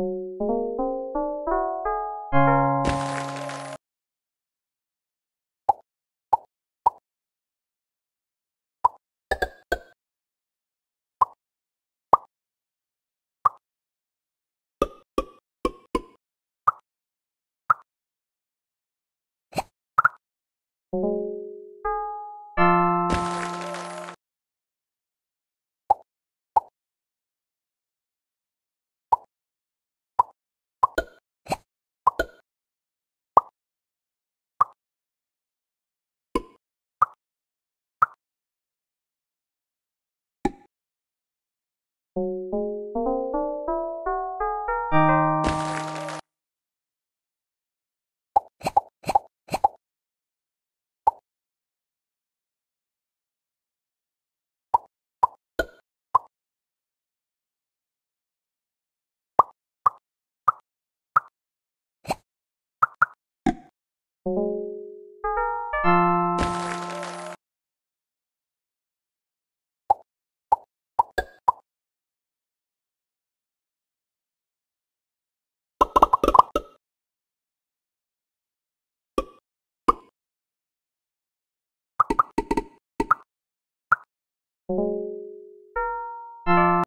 you you